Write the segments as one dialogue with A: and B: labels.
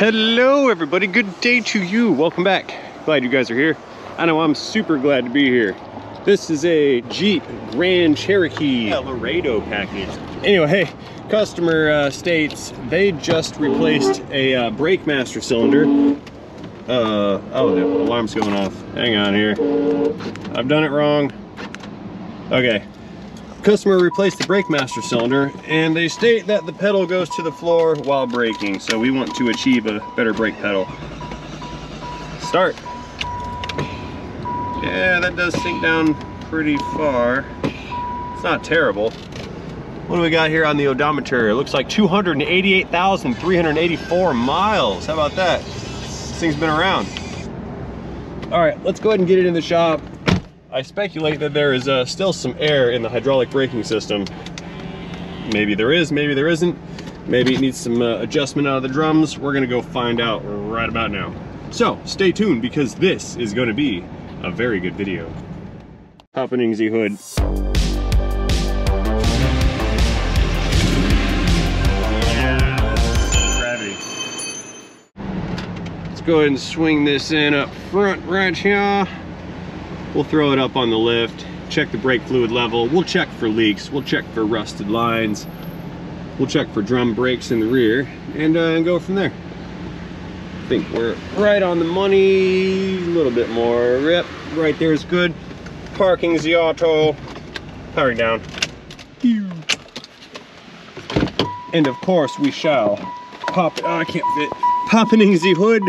A: Hello everybody, good day to you. Welcome back. Glad you guys are here. I know I'm super glad to be here. This is a Jeep Grand Cherokee Laredo package. Anyway, hey, customer uh, states they just replaced a uh, brake master cylinder. Uh, oh, the alarm's going off. Hang on here. I've done it wrong. Okay, Customer replaced the brake master cylinder and they state that the pedal goes to the floor while braking. So we want to achieve a better brake pedal. Start. Yeah, that does sink down pretty far. It's not terrible. What do we got here on the odometer? It looks like 288,384 miles. How about that? This thing's been around. All right, let's go ahead and get it in the shop I speculate that there is uh, still some air in the hydraulic braking system. Maybe there is, maybe there isn't. Maybe it needs some uh, adjustment out of the drums. We're gonna go find out right about now. So stay tuned because this is gonna be a very good video. Happening Z hood. Let's go ahead and swing this in up front right here. We'll throw it up on the lift, check the brake fluid level. We'll check for leaks. We'll check for rusted lines. We'll check for drum brakes in the rear and, uh, and go from there. I think we're right on the money. A little bit more. Yep, right there is good. Parking the auto. Powering down. And of course we shall pop. Oh, I can't fit. Popping the hood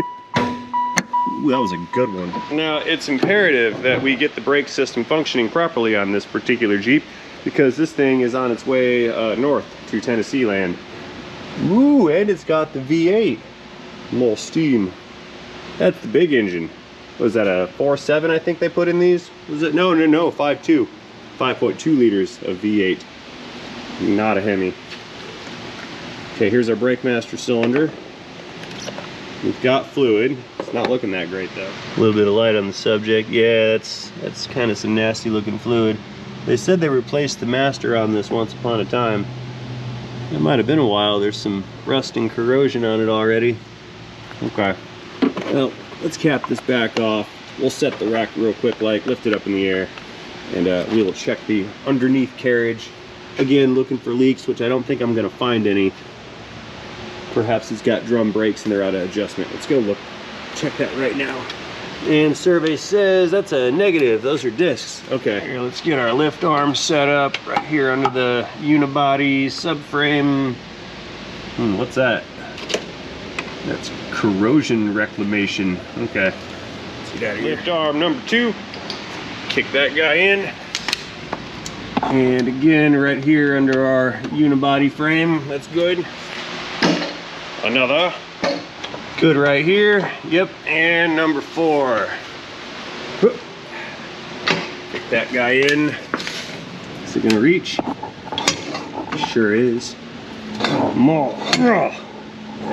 A: That was a good one. Now, it's imperative that we get the brake system functioning properly on this particular Jeep because this thing is on its way uh, north to Tennessee land. Ooh, and it's got the V8. More steam. That's the big engine. Was that a 4.7 I think they put in these? Was it? No, no, no, 5.2. 5.2 liters of V8. Not a Hemi. Okay, here's our brake master cylinder. We've got fluid. Not looking that great though. A little bit of light on the subject. Yeah, that's that's kind of some nasty looking fluid. They said they replaced the master on this once upon a time. It might have been a while. There's some rust and corrosion on it already. Okay. Well, let's cap this back off. We'll set the rack real quick like, lift it up in the air, and uh, we will check the underneath carriage. Again, looking for leaks, which I don't think I'm gonna find any. Perhaps it's got drum brakes and they're out of adjustment. Let's go look, check that right now. And survey says that's a negative. Those are discs. Okay, here, let's get our lift arm set up right here under the unibody subframe. Hmm, what's that? That's corrosion reclamation. Okay, let's get out of here. Lift arm number two. Kick that guy in. And again, right here under our unibody frame. That's good another good right here. Yep and number four. Pick that guy in. Is it gonna reach? Sure is. More. There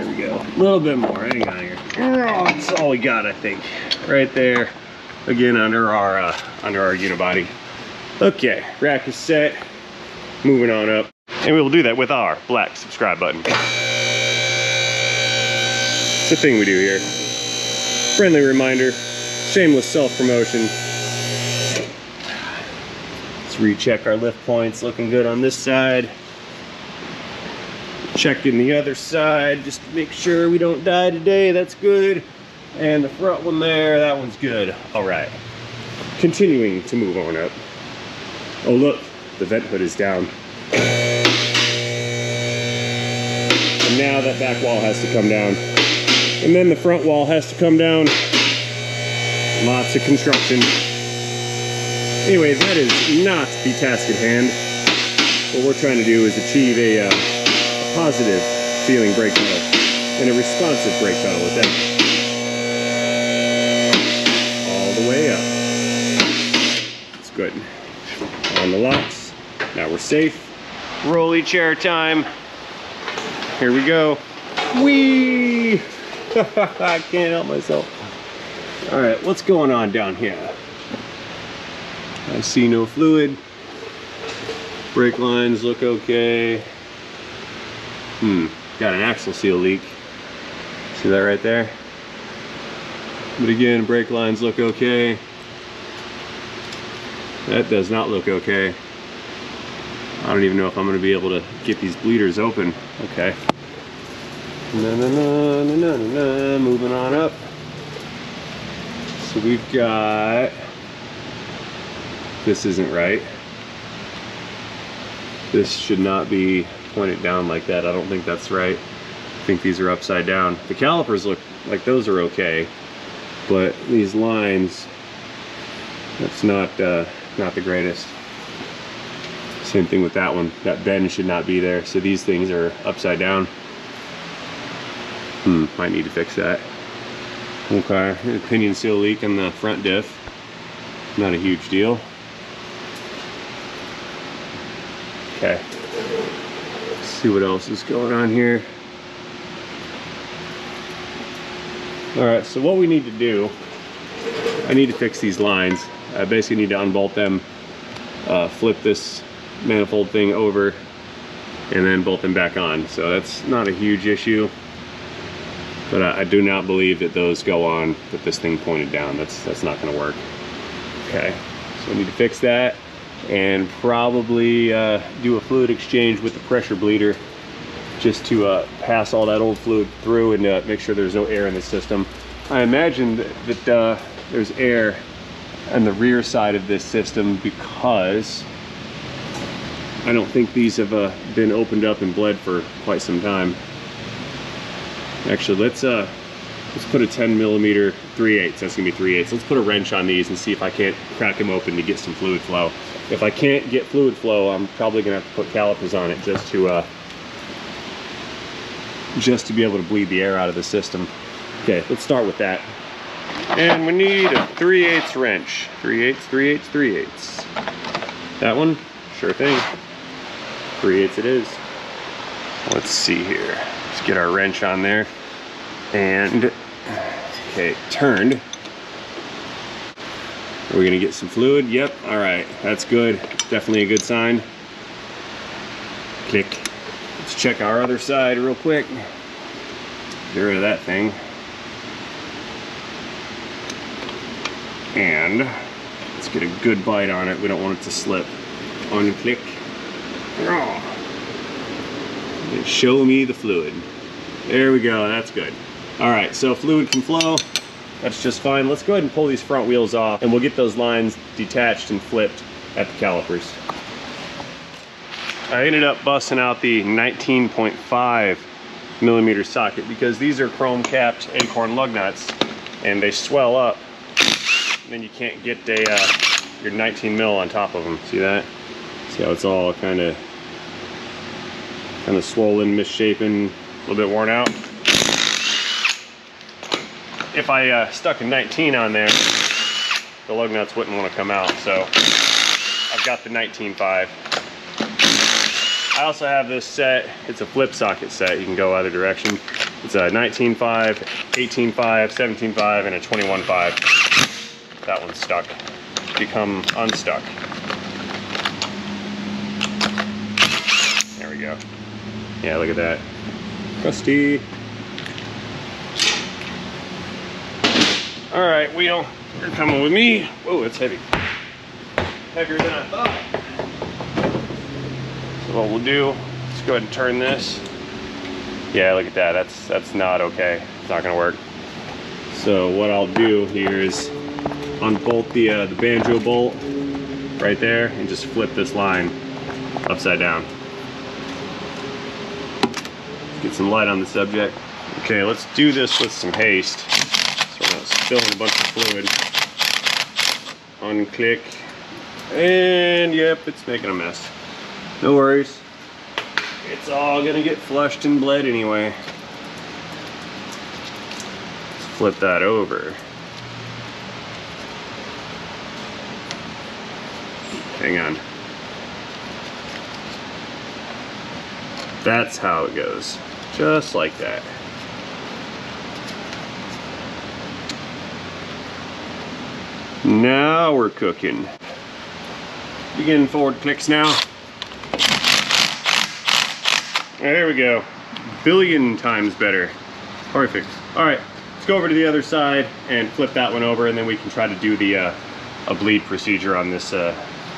A: we go. A little bit more. Hang on here. That's all we got i think. Right there. Again under our uh, under our unibody. Okay rack is set. Moving on up. And we will do that with our black subscribe button it's a thing we do here. Friendly reminder, shameless self-promotion. Let's recheck our lift points, looking good on this side. Checking the other side, just to make sure we don't die today, that's good. And the front one there, that one's good. All right, continuing to move on up. Oh look, the vent hood is down. And now that back wall has to come down. And then the front wall has to come down. Lots of construction. Anyway, that is not the task at hand. What we're trying to do is achieve a, uh, a positive feeling brake pedal and a responsive brake pedal with that. All the way up. It's good. On the locks. Now we're safe. Rolly chair time. Here we go. Whee! I can't help myself. All right, what's going on down here? I see no fluid. Brake lines look okay. Hmm, got an axle seal leak. See that right there? But again, brake lines look okay. That does not look okay. I don't even know if I'm gonna be able to get these bleeders open. Okay. Na na na na na na, moving on up. So we've got, this isn't right. This should not be pointed down like that. I don't think that's right. I think these are upside down. The calipers look like those are okay, but these lines, that's not, uh, not the greatest. Same thing with that one. That bend should not be there. So these things are upside down. Hmm, might need to fix that. Okay, pinion seal leak in the front diff. Not a huge deal. Okay. Let's see what else is going on here. All right, so what we need to do, I need to fix these lines. I basically need to unbolt them, uh, flip this manifold thing over, and then bolt them back on. So that's not a huge issue. But I, I do not believe that those go on with this thing pointed down. That's, that's not gonna work. Okay, so we need to fix that and probably uh, do a fluid exchange with the pressure bleeder just to uh, pass all that old fluid through and uh, make sure there's no air in the system. I imagine that, that uh, there's air on the rear side of this system because I don't think these have uh, been opened up and bled for quite some time. Actually, let's uh, let's put a 10 millimeter 3 8 That's gonna be 3 8 Let's put a wrench on these and see if I can't crack them open to get some fluid flow. If I can't get fluid flow, I'm probably gonna have to put calipers on it just to uh, just to be able to bleed the air out of the system. Okay, let's start with that. And we need a 3 8 wrench. 3 8 3 8 3 8 That one? Sure thing. 3 8 it is. Let's see here. Let's get our wrench on there. And, okay, turned. Are we gonna get some fluid? Yep, all right, that's good. Definitely a good sign. Click. Let's check our other side real quick. Get rid of that thing. And let's get a good bite on it. We don't want it to slip. Unclick. Oh. Show me the fluid. There we go, that's good. All right, so fluid can flow. That's just fine. Let's go ahead and pull these front wheels off and we'll get those lines detached and flipped at the calipers. I ended up busting out the 19.5 millimeter socket because these are chrome capped acorn lug nuts and they swell up and then you can't get a, uh, your 19 mil on top of them. See that? See how it's all kind of kind of swollen, misshapen, a little bit worn out. If I uh, stuck a 19 on there, the lug nuts wouldn't want to come out. So I've got the 19.5. I also have this set, it's a flip socket set. You can go either direction. It's a 19.5, 18.5, 17.5, and a 21.5. That one's stuck. Become unstuck. There we go. Yeah, look at that. Rusty. All right, wheel, you're coming with me. Whoa, it's heavy. Heavier than I thought. So what we'll do, let's go ahead and turn this. Yeah, look at that, that's, that's not okay. It's not gonna work. So what I'll do here is unbolt the, uh, the banjo bolt right there and just flip this line upside down. Get some light on the subject. Okay, let's do this with some haste. So spilling a bunch of fluid. Unclick. And yep, it's making a mess. No worries. It's all gonna get flushed and bled anyway. Let's flip that over. Hang on. That's how it goes. Just like that. Now we're cooking. Begin forward clicks now. There we go. Billion times better. Perfect. All right, let's go over to the other side and flip that one over and then we can try to do the uh, a bleed procedure on this uh,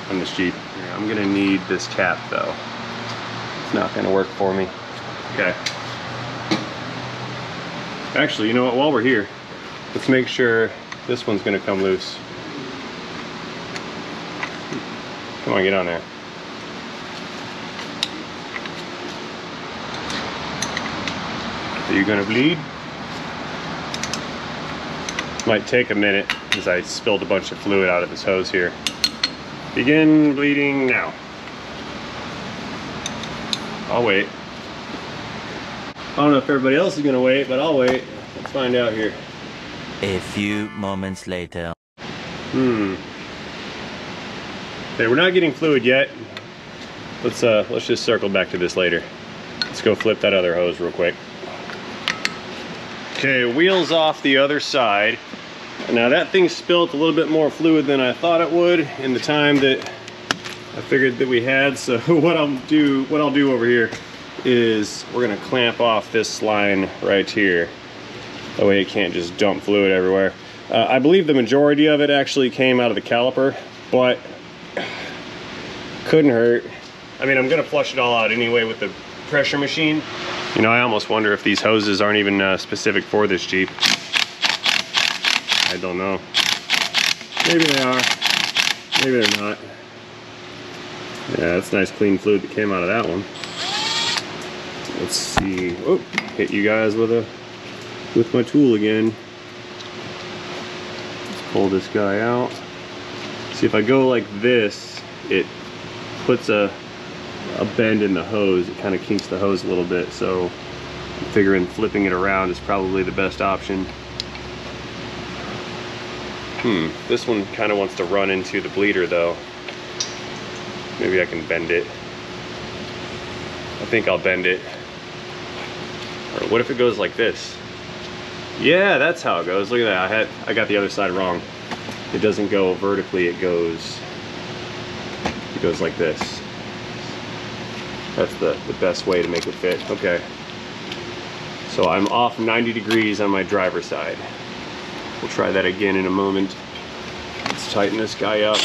A: on this Jeep. Here, I'm gonna need this cap though. It's not gonna work for me. Okay. Actually, you know what, while we're here, let's make sure this one's gonna come loose. Come on, get on there. Are you gonna bleed? Might take a minute because I spilled a bunch of fluid out of this hose here. Begin bleeding now. I'll wait. I don't know if everybody else is gonna wait, but I'll wait. Let's find out here.
B: A few moments later.
A: Hmm. Okay, we're not getting fluid yet. Let's uh let's just circle back to this later. Let's go flip that other hose real quick. Okay, wheels off the other side. Now that thing spilt a little bit more fluid than I thought it would in the time that I figured that we had. So what I'll do, what I'll do over here is we're gonna clamp off this line right here. That way it can't just dump fluid everywhere. Uh, I believe the majority of it actually came out of the caliper, but couldn't hurt. I mean, I'm gonna flush it all out anyway with the pressure machine. You know, I almost wonder if these hoses aren't even uh, specific for this Jeep. I don't know. Maybe they are. Maybe they're not. Yeah, that's nice clean fluid that came out of that one. Let's see. Oh, hit you guys with a with my tool again. Let's pull this guy out. See if I go like this, it puts a a bend in the hose. It kind of kinks the hose a little bit. So I'm figuring flipping it around is probably the best option. Hmm, this one kind of wants to run into the bleeder though. Maybe I can bend it. I think I'll bend it. What if it goes like this? Yeah, that's how it goes. Look at that. I had I got the other side wrong. It doesn't go vertically, it goes it goes like this. That's the, the best way to make it fit. Okay. So I'm off 90 degrees on my driver's side. We'll try that again in a moment. Let's tighten this guy up.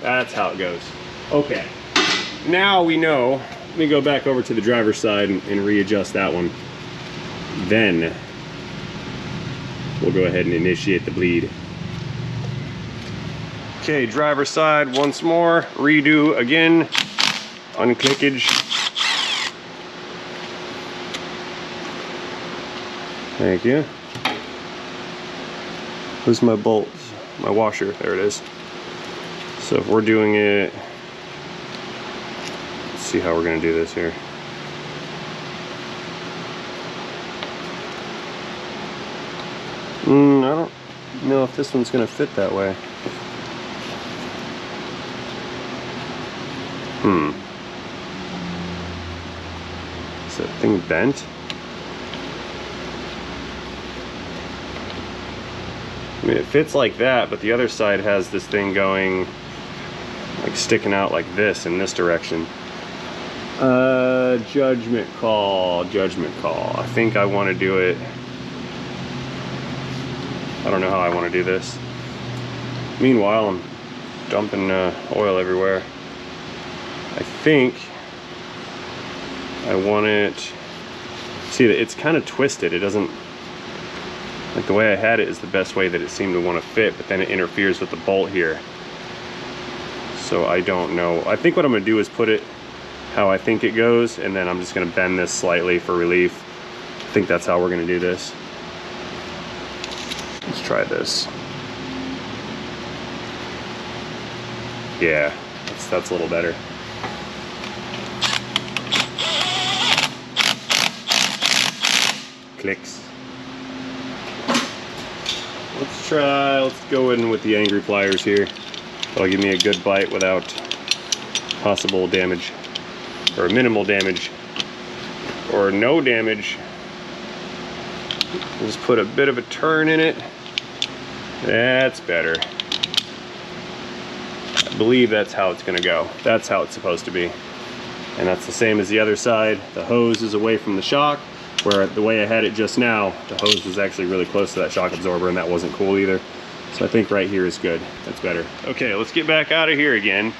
A: That's how it goes. Okay. Now we know. Let me go back over to the driver's side and, and readjust that one. Then we'll go ahead and initiate the bleed. Okay, driver side once more, redo again, unclickage. Thank you. Where's my bolts? My washer, there it is. So if we're doing it, see how we're gonna do this here. Mm, I don't know if this one's gonna fit that way. Hmm. Is that thing bent? I mean, it fits like that, but the other side has this thing going, like sticking out like this in this direction. Uh, judgment call, judgment call. I think I want to do it. I don't know how I want to do this. Meanwhile, I'm dumping uh, oil everywhere. I think I want it, see it's kind of twisted. It doesn't, like the way I had it is the best way that it seemed to want to fit, but then it interferes with the bolt here. So I don't know. I think what I'm gonna do is put it how I think it goes, and then I'm just gonna bend this slightly for relief. I think that's how we're gonna do this. Let's try this. Yeah, that's, that's a little better. Clicks. Let's try, let's go in with the angry pliers here. That'll give me a good bite without possible damage, or minimal damage, or no damage. Just put a bit of a turn in it. That's better. I believe that's how it's gonna go. That's how it's supposed to be. And that's the same as the other side. The hose is away from the shock, where the way I had it just now, the hose was actually really close to that shock absorber and that wasn't cool either. So I think right here is good. That's better. Okay, let's get back out of here again.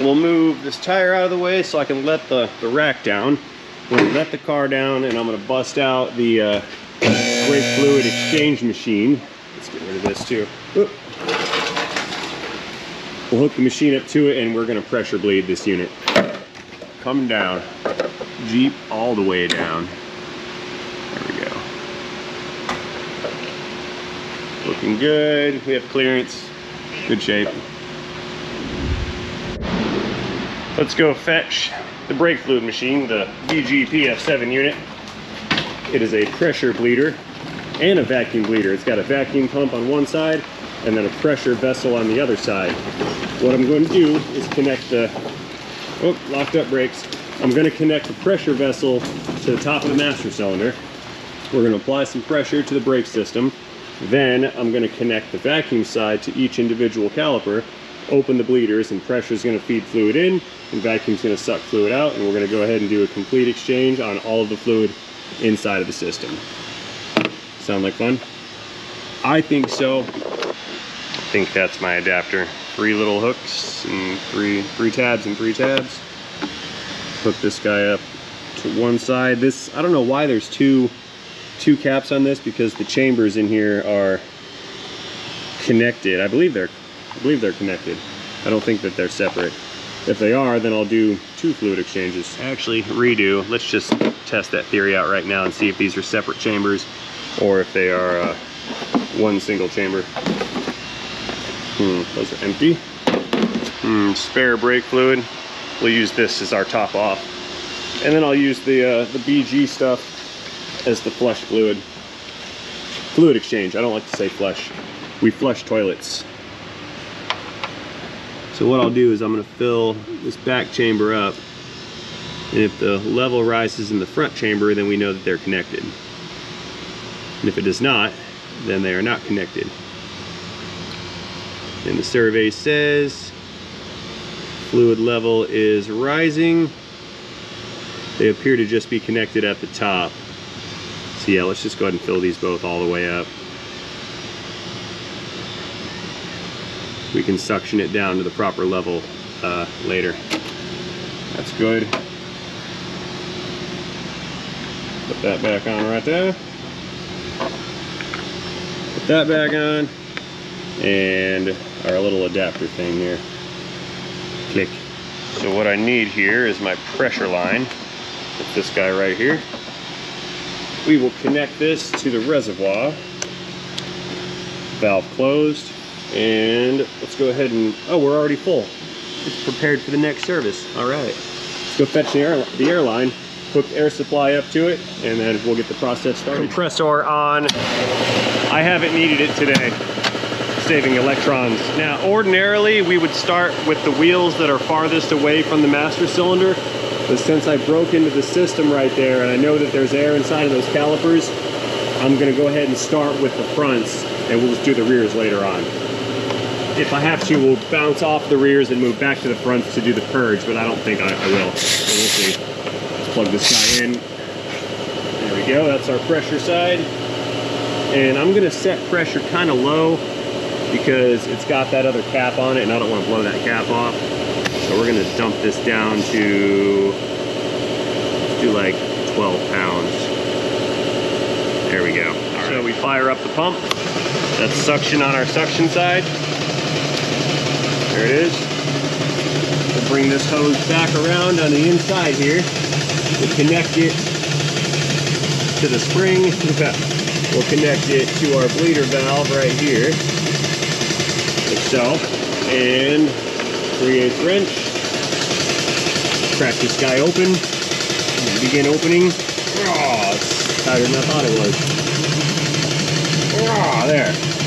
A: We'll move this tire out of the way so I can let the, the rack down. We'll let the car down and I'm gonna bust out the uh, brake fluid exchange machine. Let's get rid of this too. We'll hook the machine up to it and we're gonna pressure bleed this unit. Come down. Jeep all the way down. There we go. Looking good. We have clearance. Good shape. Let's go fetch the brake fluid machine, the BG PF7 unit. It is a pressure bleeder and a vacuum bleeder. It's got a vacuum pump on one side and then a pressure vessel on the other side. What I'm going to do is connect the, oh, locked up brakes. I'm going to connect the pressure vessel to the top of the master cylinder. We're going to apply some pressure to the brake system. Then I'm going to connect the vacuum side to each individual caliper, open the bleeders, and pressure is going to feed fluid in, and vacuum's going to suck fluid out, and we're going to go ahead and do a complete exchange on all of the fluid inside of the system. Sound like fun? I think so. I think that's my adapter. Three little hooks and three three tabs and three tabs. Hook this guy up to one side. This I don't know why there's two two caps on this because the chambers in here are connected. I believe they're I believe they're connected. I don't think that they're separate. If they are, then I'll do two fluid exchanges. Actually, redo. Let's just test that theory out right now and see if these are separate chambers or if they are uh, one single chamber. Hmm, those are empty. Hmm, spare brake fluid. We'll use this as our top off. And then I'll use the, uh, the BG stuff as the flush fluid. Fluid exchange, I don't like to say flush. We flush toilets. So what I'll do is I'm gonna fill this back chamber up. And if the level rises in the front chamber, then we know that they're connected. And if it does not, then they are not connected. And the survey says fluid level is rising. They appear to just be connected at the top. So yeah, let's just go ahead and fill these both all the way up. We can suction it down to the proper level uh, later. That's good. Put that back on right there. Put that back on. And our little adapter thing here. Click. So what I need here is my pressure line. With this guy right here. We will connect this to the reservoir. Valve closed. And let's go ahead and, oh, we're already full. It's prepared for the next service. All right. Let's go fetch the, air, the airline, hook air supply up to it, and then we'll get the process started. Compressor on. I haven't needed it today saving electrons. Now, ordinarily, we would start with the wheels that are farthest away from the master cylinder, but since I broke into the system right there, and I know that there's air inside of those calipers, I'm gonna go ahead and start with the fronts, and we'll just do the rears later on. If I have to, we'll bounce off the rears and move back to the fronts to do the purge, but I don't think I, I will. So we'll see. Let's plug this guy in. There we go, that's our pressure side. And I'm gonna set pressure kind of low because it's got that other cap on it and I don't want to blow that cap off. So we're gonna dump this down to do like 12 pounds. There we go. So we fire up the pump. That's suction on our suction side. There it is. We'll bring this hose back around on the inside here. We'll connect it to the spring. we'll connect it to our bleeder valve right here itself. And 3 8 wrench. Crack this guy open. Begin opening. Oh, tighter than I thought it was. Oh, there.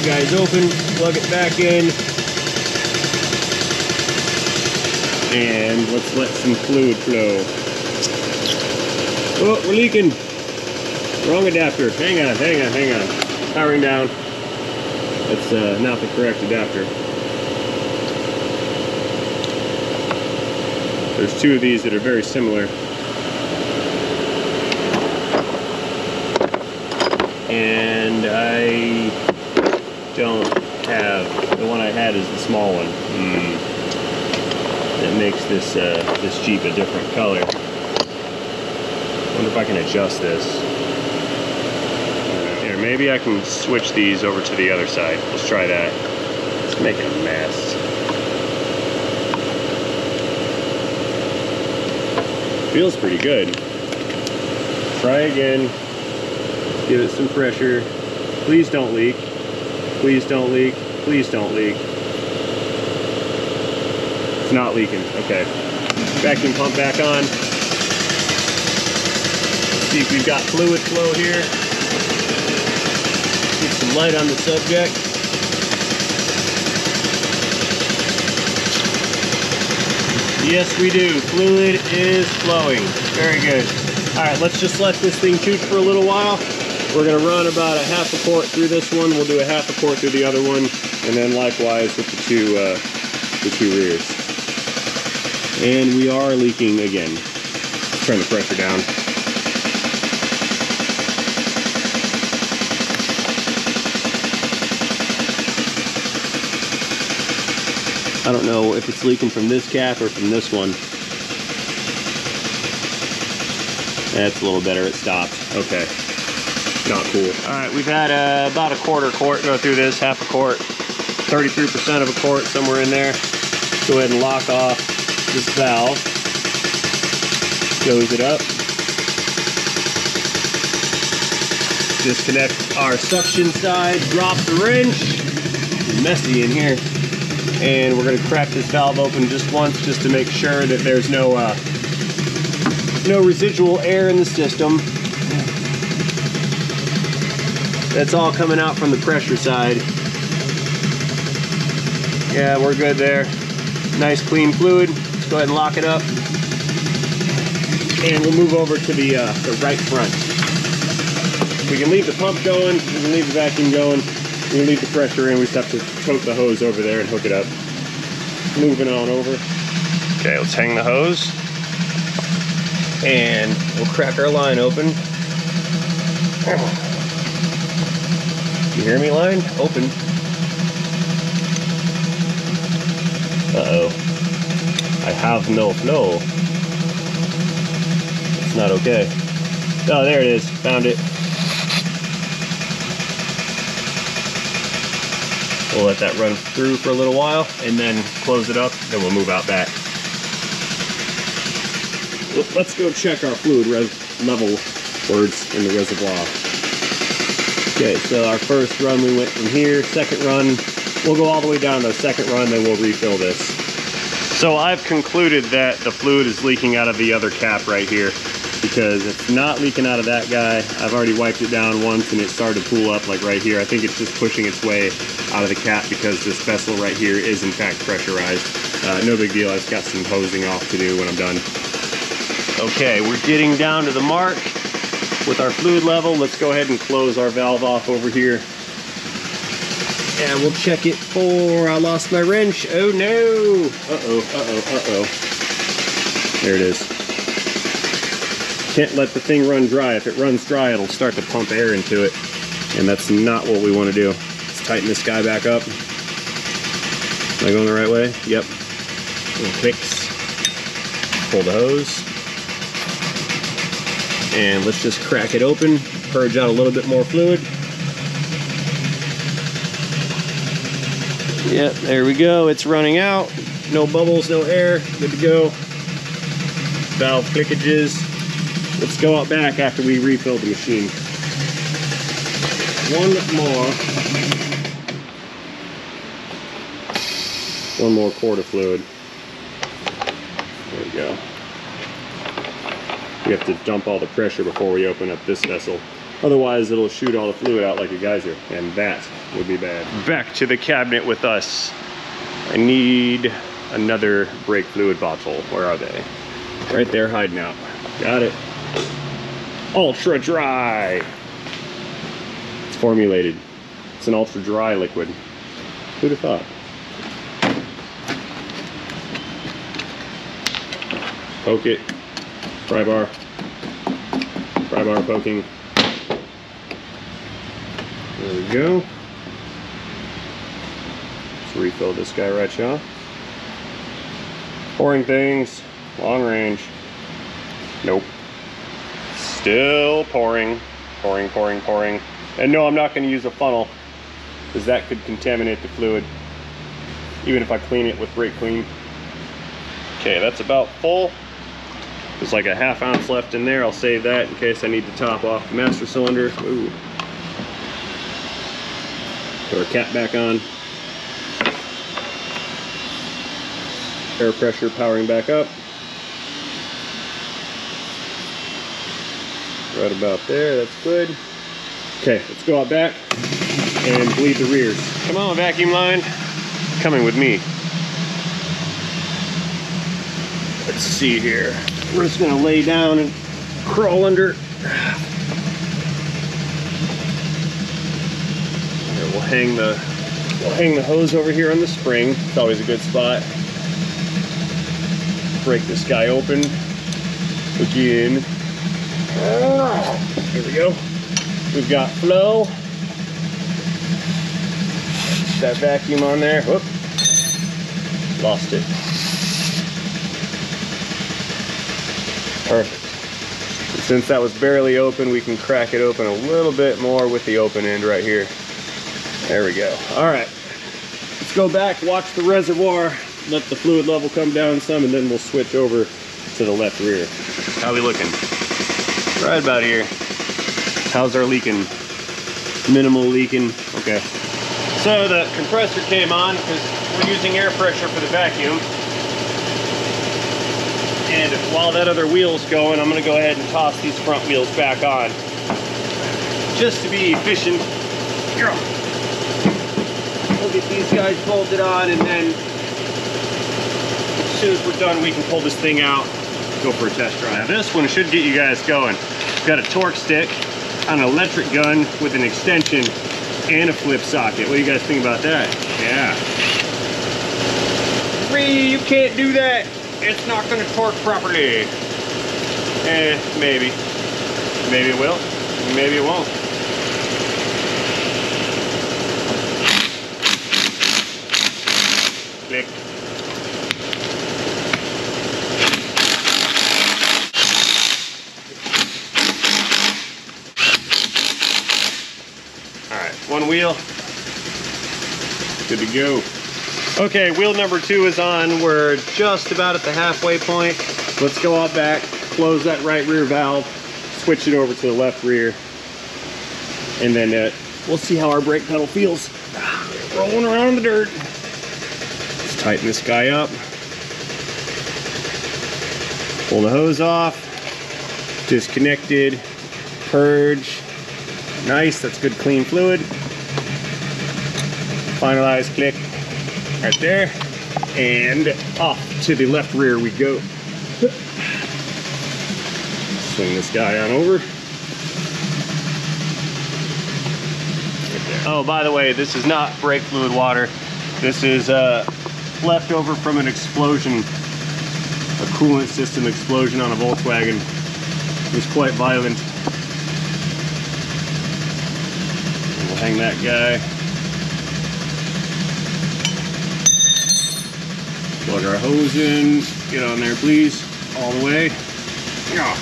A: That guy's open, plug it back in. And let's let some fluid flow. Oh, we're leaking. Wrong adapter. Hang on, hang on, hang on. Powering down. That's uh, not the correct adapter. There's two of these that are very similar. And I don't have, the one I had is the small one. Mm. That makes this, uh, this Jeep a different color. wonder if I can adjust this. Here, maybe I can switch these over to the other side. Let's try that. It's making a mess. Feels pretty good. Try again. Give it some pressure. Please don't leak. Please don't leak. Please don't leak. It's not leaking. Okay. Vacuum pump back on. See if we've got fluid flow here. Get some light on the subject. Yes, we do. Fluid is flowing. Very good. All right, let's just let this thing shoot for a little while. We're gonna run about a half a quart through this one. We'll do a half a quart through the other one, and then likewise with the two, uh, the two rears. And we are leaking again. Turn the pressure down. I don't know if it's leaking from this cap or from this one. That's a little better, it stopped. Okay, not cool. All right, we've had uh, about a quarter quart go through this, half a quart, 33% of a quart, somewhere in there. Go ahead and lock off this valve. Close it up. Disconnect our suction side, drop the wrench. It's messy in here and we're going to crack this valve open just once just to make sure that there's no uh, no residual air in the system. That's all coming out from the pressure side. Yeah, we're good there. Nice clean fluid. Let's go ahead and lock it up. And we'll move over to the, uh, the right front. We can leave the pump going, we can leave the vacuum going, we leave the pressure in, we just have to tote the hose over there and hook it up. Moving on over. Okay, let's hang the hose. And we'll crack our line open. You hear me, line? Open. Uh-oh. I have no flow. It's not okay. Oh, there it is. Found it. We'll let that run through for a little while and then close it up, then we'll move out back. Let's go check our fluid level words in the reservoir. Okay, so our first run we went from here, second run, we'll go all the way down to the second run, then we'll refill this. So I've concluded that the fluid is leaking out of the other cap right here because it's not leaking out of that guy. I've already wiped it down once and it started to pool up like right here. I think it's just pushing its way out of the cap because this vessel right here is in fact pressurized. Uh, no big deal, I've got some hosing off to do when I'm done. Okay, we're getting down to the mark with our fluid level. Let's go ahead and close our valve off over here. And we'll check it for, I lost my wrench. Oh no. Uh-oh, uh-oh, uh-oh. There it is. Can't let the thing run dry. If it runs dry, it'll start to pump air into it. And that's not what we want to do. Let's tighten this guy back up. Am I going the right way? Yep. Little. Pull the hose. And let's just crack it open, purge out a little bit more fluid. Yep, there we go. It's running out. No bubbles, no air. Good to go. Valve clickages. Let's go out back after we refill the machine. One more. One more quart of fluid. There we go. We have to dump all the pressure before we open up this vessel. Otherwise, it'll shoot all the fluid out like a geyser, and that would be bad. Back to the cabinet with us. I need another brake fluid bottle. Where are they? Right there, hiding out. Got it ultra dry. It's formulated. It's an ultra dry liquid. Who'd have thought? Poke it. Pry bar. Pry bar poking. There we go. Let's refill this guy right off. Pouring things, long range. Nope. Still pouring, pouring, pouring, pouring. And no, I'm not going to use a funnel because that could contaminate the fluid, even if I clean it with brake clean. Okay, that's about full. There's like a half ounce left in there. I'll save that in case I need to top off the master cylinder. Ooh. Put our cap back on. Air pressure powering back up. Right about there, that's good. Okay, let's go out back and bleed the rears. Come on, vacuum line. Coming with me. Let's see here. We're just gonna lay down and crawl under. Here, we'll hang the we'll hang the hose over here on the spring. It's always a good spot. Break this guy open again. Here we go. We've got flow. That vacuum on there. Whoop. Lost it. Perfect. Since that was barely open, we can crack it open a little bit more with the open end right here. There we go. All right. Let's go back, watch the reservoir, let the fluid level come down some, and then we'll switch over to the left rear. How we looking? Right about here. How's our leaking? Minimal leaking. Okay. So the compressor came on because we're using air pressure for the vacuum. And while that other wheel's going, I'm gonna go ahead and toss these front wheels back on. Just to be efficient. We'll get these guys bolted on and then as soon as we're done, we can pull this thing out, go for a test drive. This one should get you guys going. Got a torque stick, an electric gun with an extension, and a flip socket. What do you guys think about that? Yeah. Ree, you can't do that. It's not gonna torque properly. Eh, maybe. Maybe it will, maybe it won't. Click. All right, one wheel, good to go. Okay, wheel number two is on. We're just about at the halfway point. Let's go out back, close that right rear valve, switch it over to the left rear, and then uh, we'll see how our brake pedal feels. Rolling around in the dirt. Let's tighten this guy up. Pull the hose off. Disconnected. Purge. Nice, that's good clean fluid. Finalize, click, right there. And off to the left rear we go. Swing this guy on over. Oh, by the way, this is not brake fluid water. This is uh, leftover from an explosion, a coolant system explosion on a Volkswagen. It was quite violent. We'll hang that guy. Plug our hose in. Get on there, please. All the way. Yeah.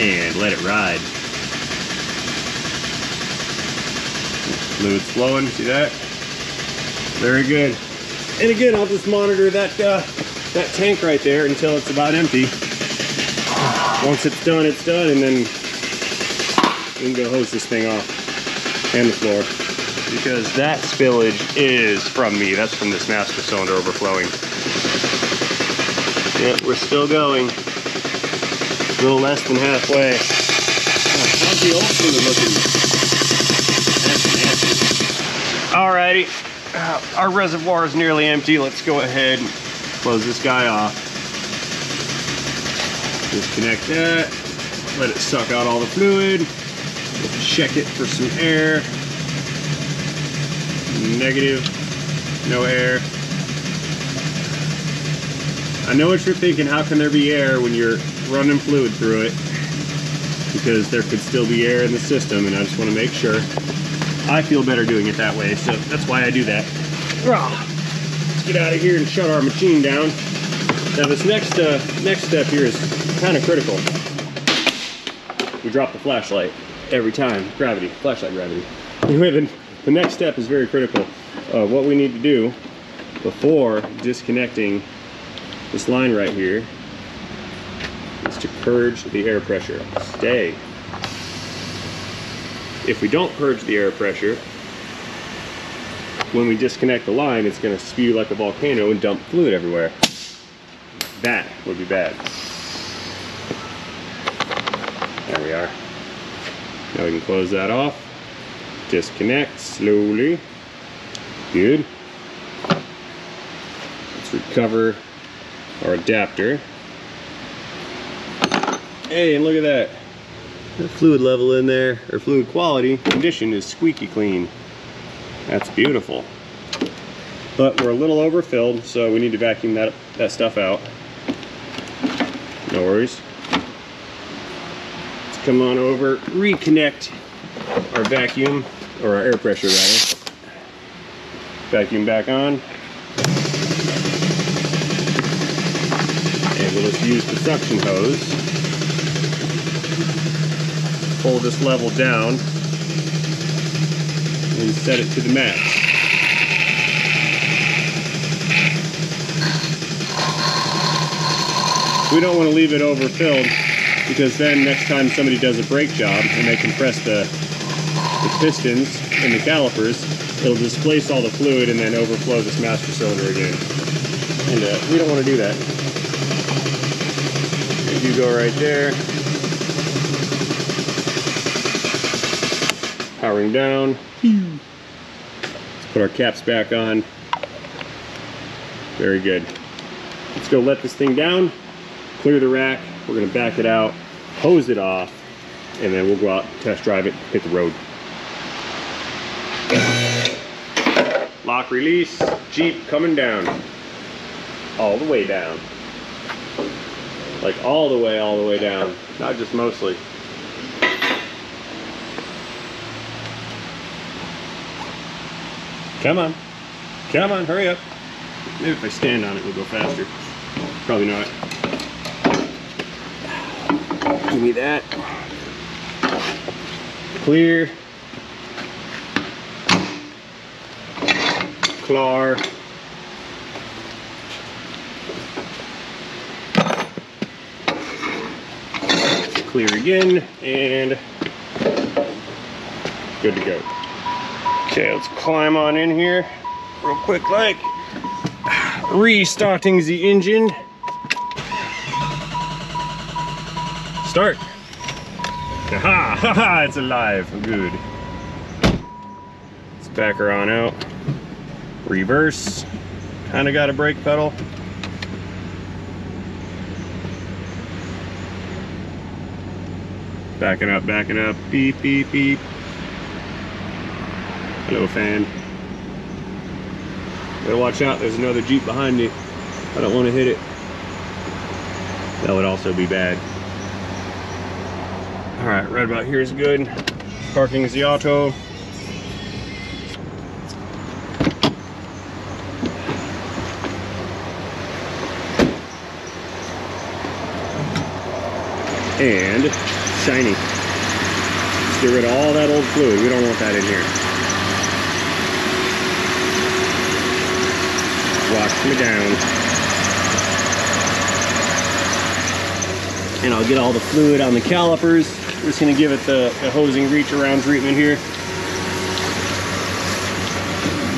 A: And let it ride. Fluid's flowing. See that? Very good. And again, I'll just monitor that uh, that tank right there until it's about empty. Once it's done, it's done, and then we can go hose this thing off and the floor because that spillage is from me. That's from this master cylinder overflowing. Yeah, we're still going. A little less than halfway. Oh, how's the old fluid looking? That's nasty. Alrighty, uh, our reservoir is nearly empty. Let's go ahead and close this guy off. Disconnect that. Let it suck out all the fluid. Check it for some air. Negative, no air. I know what you're thinking, how can there be air when you're running fluid through it? Because there could still be air in the system and I just want to make sure. I feel better doing it that way, so that's why I do that. Let's get out of here and shut our machine down. Now this next uh, next step here is kind of critical. We drop the flashlight every time. Gravity, flashlight gravity. Anyway, the, next step is very critical. Uh, what we need to do before disconnecting this line right here is to purge the air pressure. Stay. If we don't purge the air pressure, when we disconnect the line, it's going to spew like a volcano and dump fluid everywhere. That would be bad. There we are. Now we can close that off. Disconnect slowly. Good. Let's recover our adapter. Hey, and look at that. The fluid level in there, or fluid quality, condition is squeaky clean. That's beautiful. But we're a little overfilled, so we need to vacuum that, that stuff out. No worries. Let's come on over, reconnect our vacuum, or our air pressure rather. Vacuum back on. And we'll just use the suction hose. Pull this level down and set it to the max. We don't want to leave it overfilled because then next time somebody does a brake job and they compress the, the pistons and the calipers, it'll displace all the fluid and then overflow this master cylinder again. And uh, we don't want to do that. If You go right there. Powering down. Let's put our caps back on. Very good. Let's go let this thing down, clear the rack. We're gonna back it out, hose it off, and then we'll go out, test drive it, hit the road. Release, Jeep coming down. All the way down. Like all the way, all the way down. Not just mostly. Come on. Come on, hurry up. Maybe if I stand on it, we'll go faster. Probably not. Give me that. Clear. Clear again, and good to go. Okay, let's climb on in here real quick like. Restarting the engine. Start. Ha ha ha, it's alive. Good. Let's back her on out. Reverse. Kind of got a brake pedal. Backing up, backing up. Beep, beep, beep. Hello, fan. Better watch out, there's another Jeep behind me. I don't want to hit it. That would also be bad. All right, right about here is good. Parking is the auto. And shiny. Let's get rid of all that old fluid. We don't want that in here. Wash me down. And I'll get all the fluid on the calipers. We're just gonna give it the, the hosing reach around treatment here.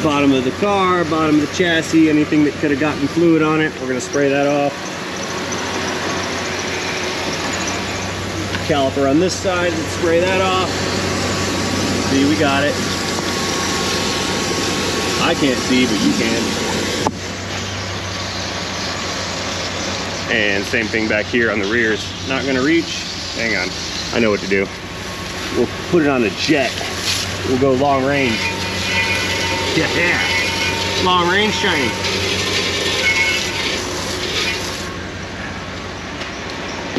A: Bottom of the car, bottom of the chassis, anything that could have gotten fluid on it, we're gonna spray that off. Caliper on this side, let's spray that off. See, we got it. I can't see, but you can. And same thing back here on the rears. Not gonna reach. Hang on. I know what to do. We'll put it on a jet. We'll go long range. Yeah. Long range shiny.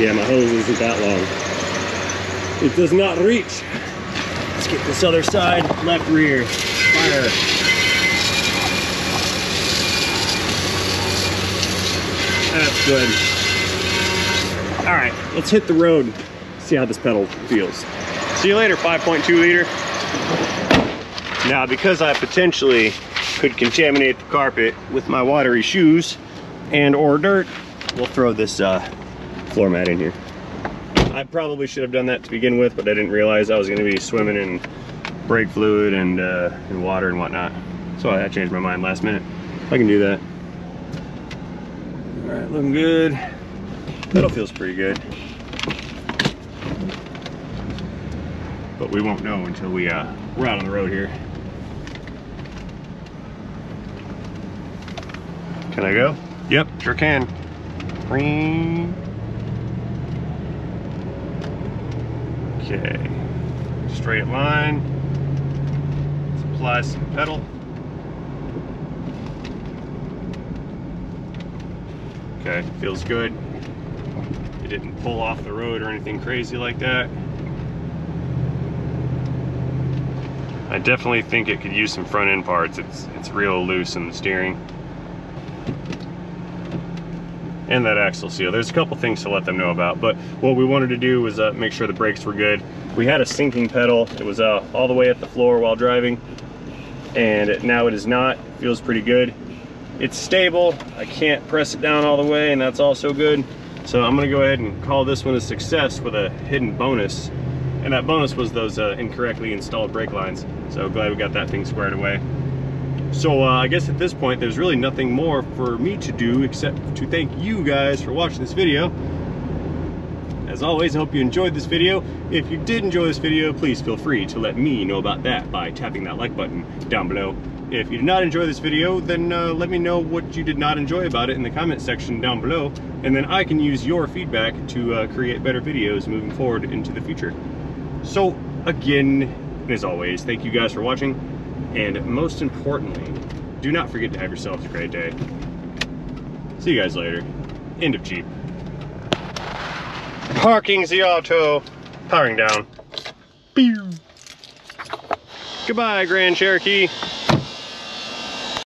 A: Yeah, my hose isn't that long. It does not reach. Let's get this other side, left rear, fire. That's good. All right, let's hit the road, see how this pedal feels. See you later, 5.2 liter. Now, because I potentially could contaminate the carpet with my watery shoes and or dirt, we'll throw this uh, floor mat in here. I probably should have done that to begin with, but I didn't realize I was gonna be swimming in brake fluid and, uh, and water and whatnot. So I changed my mind last minute. I can do that. All right, looking good. Pedal feels pretty good. But we won't know until we, uh, we're out on the road here. Can I go? Yep, sure can. Ring. Okay. Straight line. Let's apply some pedal. Okay, feels good. It didn't pull off the road or anything crazy like that. I definitely think it could use some front end parts. It's it's real loose in the steering. And that axle seal. There's a couple things to let them know about, but what we wanted to do was uh, make sure the brakes were good. We had a sinking pedal. It was uh, all the way at the floor while driving, and now it is not. It feels pretty good. It's stable. I can't press it down all the way, and that's also good. So I'm gonna go ahead and call this one a success with a hidden bonus. And that bonus was those uh, incorrectly installed brake lines. So glad we got that thing squared away. So uh, I guess at this point, there's really nothing more for me to do except to thank you guys for watching this video. As always, I hope you enjoyed this video. If you did enjoy this video, please feel free to let me know about that by tapping that like button down below. If you did not enjoy this video, then uh, let me know what you did not enjoy about it in the comment section down below, and then I can use your feedback to uh, create better videos moving forward into the future. So again, as always, thank you guys for watching, and most importantly, do not forget to have yourselves a great day. See you guys later. End of Jeep. Parking the auto. Powering down. Pew. Goodbye, Grand Cherokee.